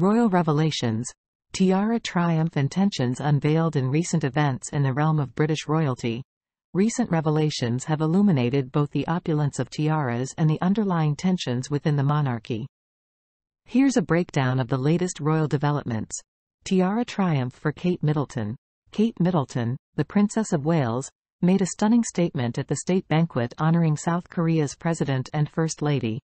Royal Revelations. Tiara triumph and tensions unveiled in recent events in the realm of British royalty. Recent revelations have illuminated both the opulence of tiaras and the underlying tensions within the monarchy. Here's a breakdown of the latest royal developments. Tiara triumph for Kate Middleton. Kate Middleton, the Princess of Wales, made a stunning statement at the state banquet honoring South Korea's president and first lady.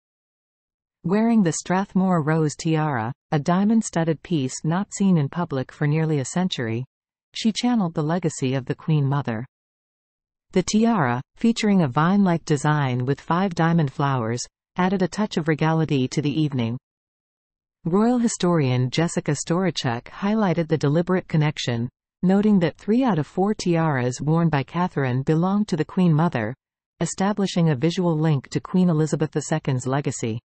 Wearing the Strathmore Rose tiara, a diamond-studded piece not seen in public for nearly a century, she channeled the legacy of the Queen Mother. The tiara, featuring a vine-like design with five diamond flowers, added a touch of regality to the evening. Royal historian Jessica Storoschuk highlighted the deliberate connection, noting that three out of four tiaras worn by Catherine belonged to the Queen Mother, establishing a visual link to Queen Elizabeth II's legacy.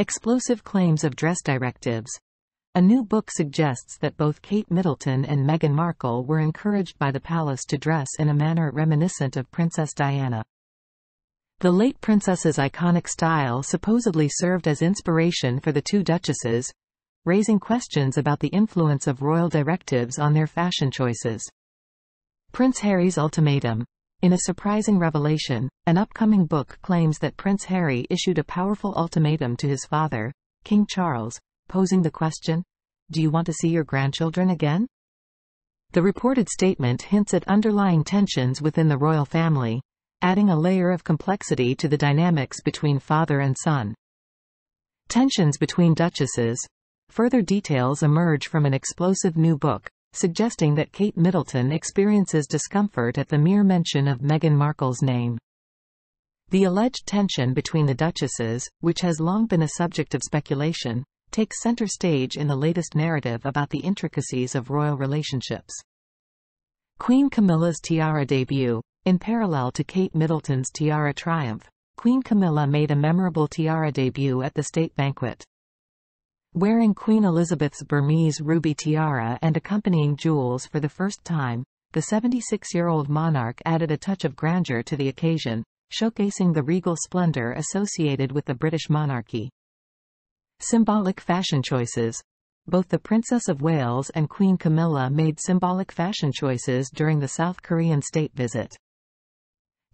Explosive claims of dress directives. A new book suggests that both Kate Middleton and Meghan Markle were encouraged by the palace to dress in a manner reminiscent of Princess Diana. The late princess's iconic style supposedly served as inspiration for the two duchesses, raising questions about the influence of royal directives on their fashion choices. Prince Harry's ultimatum. In a surprising revelation, an upcoming book claims that Prince Harry issued a powerful ultimatum to his father, King Charles, posing the question, Do you want to see your grandchildren again? The reported statement hints at underlying tensions within the royal family, adding a layer of complexity to the dynamics between father and son. Tensions between duchesses. Further details emerge from an explosive new book, suggesting that Kate Middleton experiences discomfort at the mere mention of Meghan Markle's name. The alleged tension between the duchesses, which has long been a subject of speculation, takes center stage in the latest narrative about the intricacies of royal relationships. Queen Camilla's tiara debut. In parallel to Kate Middleton's tiara triumph, Queen Camilla made a memorable tiara debut at the state banquet. Wearing Queen Elizabeth's Burmese ruby tiara and accompanying jewels for the first time, the 76-year-old monarch added a touch of grandeur to the occasion, showcasing the regal splendor associated with the British monarchy. Symbolic fashion choices. Both the Princess of Wales and Queen Camilla made symbolic fashion choices during the South Korean state visit.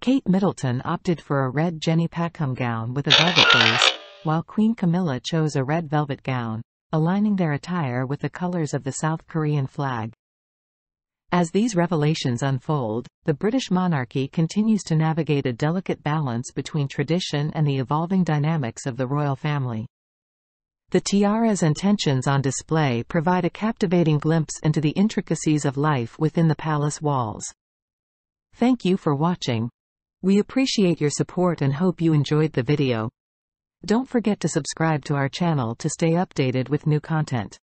Kate Middleton opted for a red Jenny Packham gown with a velvet base, while Queen Camilla chose a red velvet gown, aligning their attire with the colors of the South Korean flag. As these revelations unfold, the British monarchy continues to navigate a delicate balance between tradition and the evolving dynamics of the royal family. The tiaras and tensions on display provide a captivating glimpse into the intricacies of life within the palace walls. Thank you for watching. We appreciate your support and hope you enjoyed the video. Don't forget to subscribe to our channel to stay updated with new content.